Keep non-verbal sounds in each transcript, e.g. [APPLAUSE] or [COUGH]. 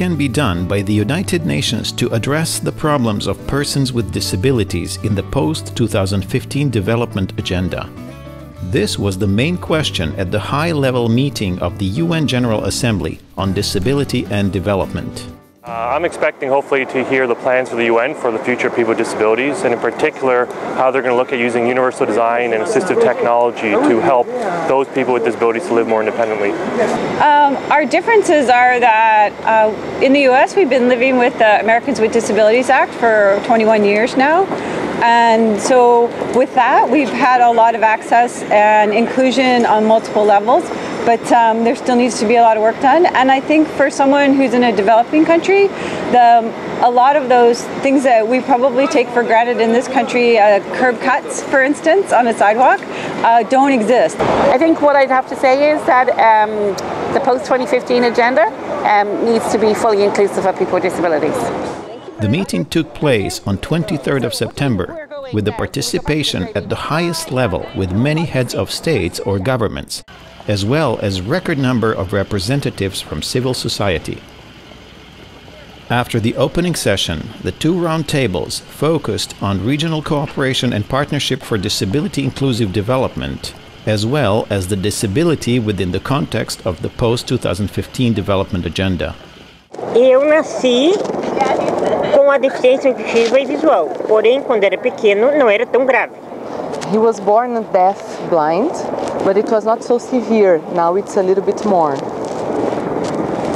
can be done by the United Nations to address the problems of persons with disabilities in the post 2015 development agenda? This was the main question at the high level meeting of the UN General Assembly on Disability and Development. Uh, I'm expecting hopefully to hear the plans for the UN for the future of people with disabilities and in particular how they're going to look at using universal design and assistive technology to help those people with disabilities to live more independently. Um, our differences are that uh, in the US we've been living with the Americans with Disabilities Act for 21 years now and so with that, we've had a lot of access and inclusion on multiple levels, but um, there still needs to be a lot of work done. And I think for someone who's in a developing country, the, a lot of those things that we probably take for granted in this country, uh, curb cuts, for instance, on a sidewalk, uh, don't exist. I think what I'd have to say is that um, the post-2015 agenda um, needs to be fully inclusive of people with disabilities. The meeting took place on 23rd of September with the participation at the highest level with many heads of states or governments, as well as record number of representatives from civil society. After the opening session, the two roundtables focused on regional cooperation and partnership for disability inclusive development, as well as the disability within the context of the post 2015 development agenda. Eu nasci com a deficiência auditiva e visual, porém quando era pequeno não era tão grave. He was born deaf blind, but it was not so severe. Now it's a little bit more.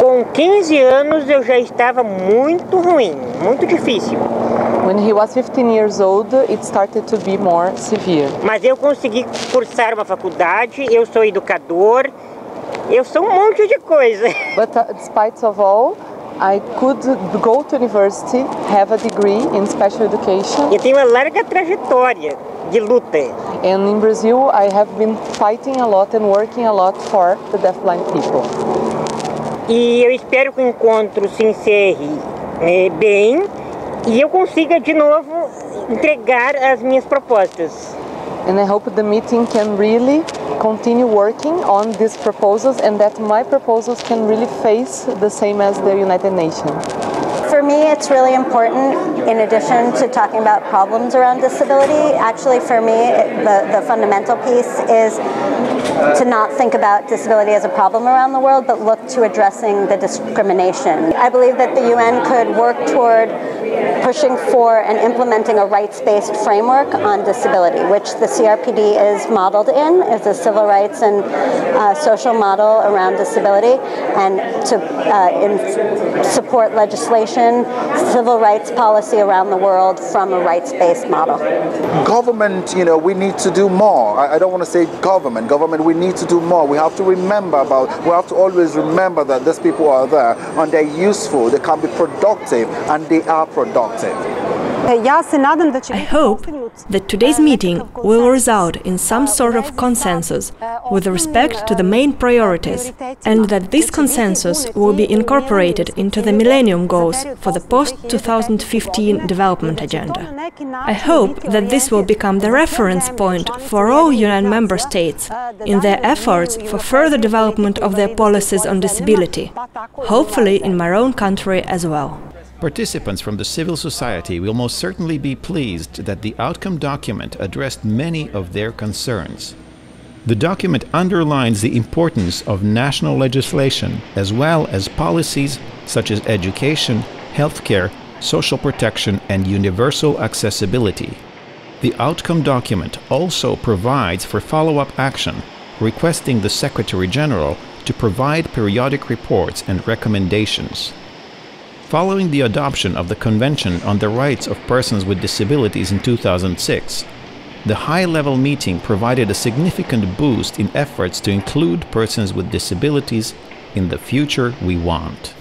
Com 15 anos eu já estava muito ruim, muito difícil. When he was 15 years old, it started to be more severe. Mas eu consegui cursar uma faculdade, eu sou educador, eu sou um monte de coisa. [LAUGHS] But uh, despite of all, I could go to university, have a degree in special education. Eu tenho uma larga trajetória de luta. And in Brazil, I have been fighting a lot and working a lot for the deafblind people. E eu espero que o encontro se encerre é, bem e eu consiga de novo entregar as minhas propostas. And I hope the meeting can really continue working on these proposals and that my proposals can really face the same as the United Nations. For me, it's really important, in addition to talking about problems around disability, actually for me, the, the fundamental piece is to not think about disability as a problem around the world, but look to addressing the discrimination. I believe that the UN could work toward pushing for and implementing a rights-based framework on disability, which the CRPD is modeled in, is a civil rights and uh, social model around disability, and to uh, support legislation, civil rights policy around the world from a rights-based model. Government, you know, we need to do more. I, I don't want to say government. Government, we need to do more. We have to remember about, we have to always remember that these people are there and they're useful, they can be productive, and they are productive. I hope that today's meeting will result in some sort of consensus with respect to the main priorities, and that this consensus will be incorporated into the Millennium Goals for the post 2015 development agenda. I hope that this will become the reference point for all UN member states in their efforts for further development of their policies on disability, hopefully in my own country as well. Participants from the civil society will most certainly be pleased that the outcome document addressed many of their concerns. The document underlines the importance of national legislation as well as policies such as education, healthcare, social protection, and universal accessibility. The outcome document also provides for follow up action, requesting the Secretary General to provide periodic reports and recommendations. Following the adoption of the Convention on the Rights of Persons with Disabilities in 2006, the high level meeting provided a significant boost in efforts to include persons with disabilities in the future we want.